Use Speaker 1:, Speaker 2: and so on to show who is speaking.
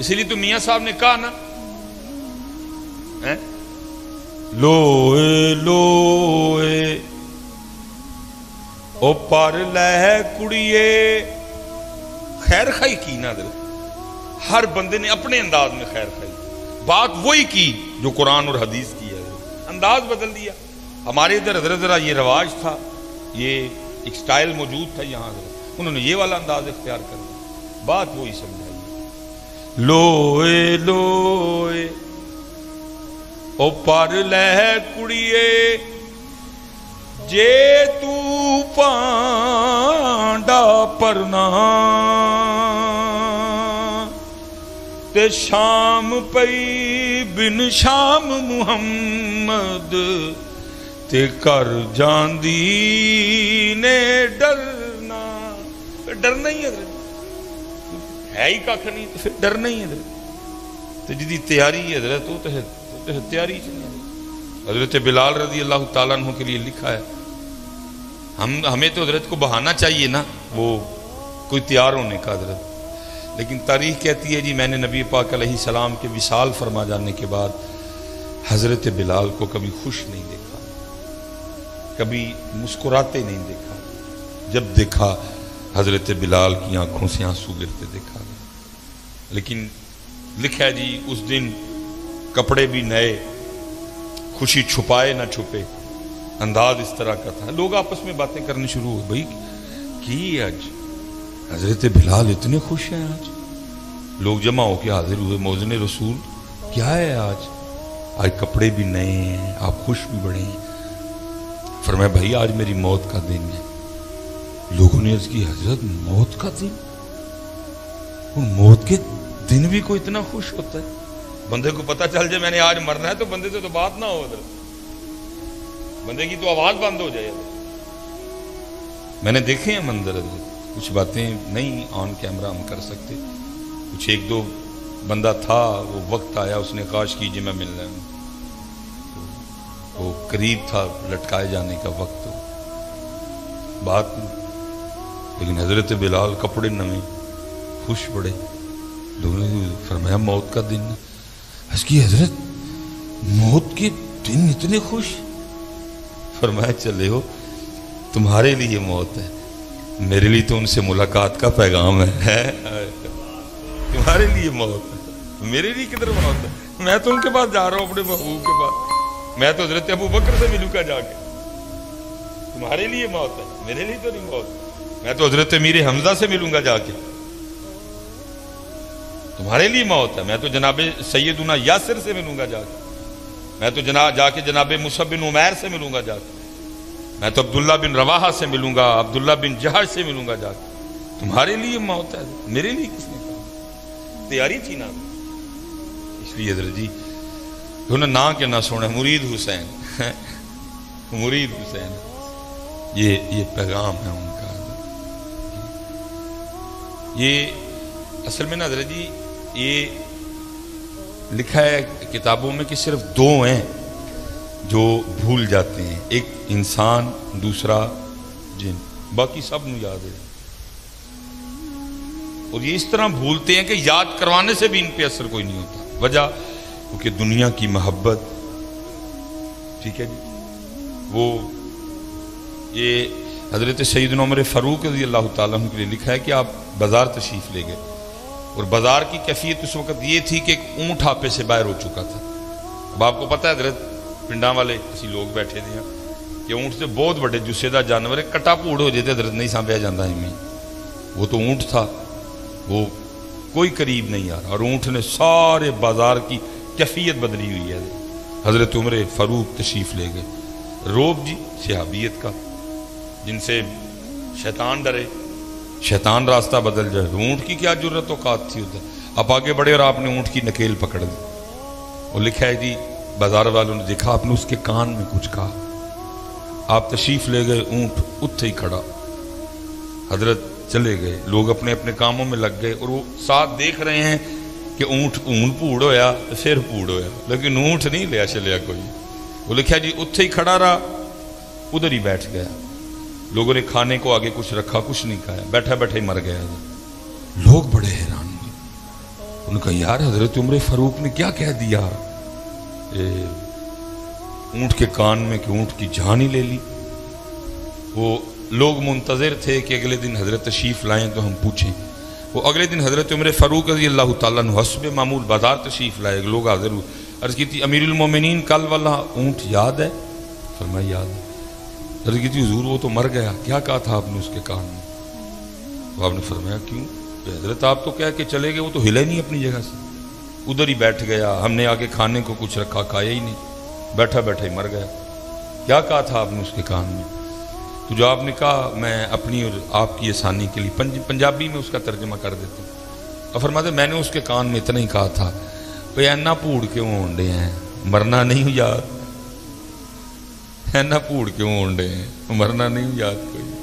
Speaker 1: इसलिए तो मियाँ साहब ने कहा ना, है? लोए लोए ओ पर लह कुड़िए, खैर खाई की ना दिल हर बंदे ने अपने अंदाज में खैर खाई। बात वही की जो कुरान और हदीस की है। अंदाज बदल दिया। हमारे इधर इधर जरा ये रवाज था। ये एक स्टाइल मौजूद था यहाँ। उन्होंने ये वाला अंदाज इख्तियार कर दिया। बात वही समझाई लोए लोए ओ पर लह कुड़िए जे तू पांडा परना ते शाम पई बिन शाम मुहम्मद ते कर जांदी ने डरना डरना ही है है ही कख नहीं तो फिर डरना ही है तो जिदी तैयारी है हज़रत तो, तो तैयारी च नहीं हज़रत बिलाल रज़ी अल्लाह तु के लिए लिखा है हम हमें तो हज़रत को बहाना चाहिए ना वो कोई तैयार होने का हज़रत। लेकिन तारीख कहती है जी मैंने नबी पाक सलाम के विशाल फरमा जाने के बाद हज़रत बिलाल को कभी खुश नहीं देखा कभी मुस्कुराते नहीं देखा। जब देखा हज़रत बिलाल की आँखों से आँसू गिरते देखा गया। लेकिन लिखा जी, उस दिन कपड़े भी नए, खुशी छुपाए ना छुपे। अंदाज इस तरह का था। लोग आपस में बातें करनी शुरू हुई भाई की आज हज़रत बिलाल इतने खुश हैं आज। लोग जमा होकर हाजिर हुए, मोजन रसूल, क्या है आज? आज कपड़े भी नए हैं, आप खुश भी बड़े हैं। फरमाया, भाई, आज मेरी मौत का दिन है। लोगों ने इसकी हज़रत मौत का दिन और मौत के दिन भी कोई इतना खुश होता है। बंदे को पता चल जाए, मैंने आज मरना है तो बंदे से तो बात ना हो उधर। बंदे की तो आवाज़ बंद हो जाए। मैंने देखे हैं मंदिर कुछ बातें नहीं ऑन कैमरा हम कर सकते। कुछ एक दो बंदा था, वो वक्त आया, उसने काश कीजिए मैं मिल रहा हूँ। वो करीब था लटकाए जाने का वक्त। बात लेकिन हज़रत बिलाल कपड़े नवे, खुश बड़े। लोगों ने फरमाया, मौत का दिन। इसकी हज़रत, मौत के दिन इतने खुश। फरमाया, चले हो, तुम्हारे लिए मौत है। मेरे लिए तो उनसे मुलाकात का पैगाम है। है? तुम्हारे लिए मौत है। मेरे लिए किधर मौत है? मैं तो उनके पास जा रहा हूँ, अपने महबूब के पास। मैं तो हज़रत अबू बकर से मिलूँगा जाके। तुम्हारे लिए मौत है, मेरे लिए तो नहीं मौत मैं तो हज़रत मीर हमजा से मिलूँगा जाके। तुम्हारे लिए मौत है। मैं तो जनाबे सैयदुना यासिर से मिलूँगा जाके। मैं तो जना, जाके जनाबे मुसब बिन उमैर से मिलूँगा जाके। मैं तो अब्दुल्ला बिन रवाहा से मिलूँगा, अब्दुल्ला बिन जहाज़ से मिलूँगा जाकर तुम्हारे लिए मौत है। मेरे लिए किसने कहा? तैयारी थी ना। इसलिए हजर जी उन्हें ना के ना सुने, मुरीद हुसैन। मुरीद हुसैन। ये ये पैगाम है उनका। ये असल में ना हज़रत जी, ये लिखा है किताबों में कि सिर्फ़ दो हैं जो भूल जाते हैं। एक इंसान, दूसरा जिन। बाकी सब याद है। और ये इस तरह भूलते हैं कि याद करवाने से भी इन पे असर कोई नहीं होता। वजह, क्योंकि दुनिया की मोहब्बत, ठीक है जी? वो, ये हज़रत सईद नमर फ़ारूक रज़ी अल्लाह तुम के लिए लिखा है कि आप बाज़ार तशीफ ले गए। और बाज़ार की कैफियत उस वक़्त ये थी कि एक ऊँट आपे से बाहर हो चुका था। अब आपको पता है, हज़रत पिंडा वाले किसी लोग बैठे थे कि ऊँट से बहुत बड़े जुस्सेदार जानवर है कटा भूड़ हो जाए तो हज़रत नहीं सामभ्या जाता इमें वो तो ऊँट था, वो कोई करीब नहीं आ रहा। और ऊँट ने सारे बाज़ार की कैफियत बदली हुई है। हज़रत उम्र फ़रूक तशरीफ़ ले गए। रोब जी सिहाबियत का। जिनसे शैतान डरे, शैतान रास्ता बदल जाए। ऊँट की क्या ज़रूरत? औकात थी उधर। आप आगे बढ़े और आपने ऊँट की नकेल पकड़ दी और लिखा है जी, बाज़ार वालों ने देखा, आपने उसके कान में कुछ कहा। आप तशरीफ़ ले गए, ऊँट उत्थे ही खड़ा। हज़रत चले गए। लोग अपने अपने कामों में लग गए और वो साथ देख रहे हैं कि ऊँट, ऊन भूड़ होया फिर भूड़ होया। लेकिन ऊँट नहीं लिया चलिया कोई। वो लिखा जी, उत्थे ही खड़ा रहा, उधर ही बैठ गया। लोगों ने खाने को आगे कुछ रखा, कुछ नहीं खाया। बैठा, बैठे मर गया लोग बड़े हैरान। हुए उनका, यार, हज़रत उम्र फारूक ने क्या कह दिया? ऊँट के कान में कि ऊँट की जान ही ले ली। वो लोग मुंतजर थे कि अगले दिन हज़रत तशीफ लाएँ तो हम पूछें। वो अगले दिन हज़रत उम्र फ़ारूक रज़ी अल्लाह तसब मामूल बाज़ार तशीफ लाए। लोग हाजिर हुए। अर्ज़ की थी अमीरमिन कल वाला ऊँट याद है? फरमाई याद है। अर्ज़ जी हजूर वो तो मर गया। क्या कहा था आपने उसके कान में? तो आपने फरमाया क्यों? हज़रत आप तो कह के चले गए वो तो हिले नहीं अपनी जगह से। उधर ही बैठ गया हमने आगे खाने को कुछ रखा खाया ही नहीं। बैठा बैठा ही मर गया। क्या कहा था आपने उसके कान में? तो जो आपने कहा मैं अपनी और आपकी आसानी के लिए पंज, पंजाबी में उसका तर्जमा कर देता हूँ। और फरमाते मैंने उसके कान में इतना ही कहा था भाई ऐना भूड़ क्यों होंडे हैं? मरना नहीं याद ऐना भूड़ क्यों होंडे हैं मरना नहीं याद कोई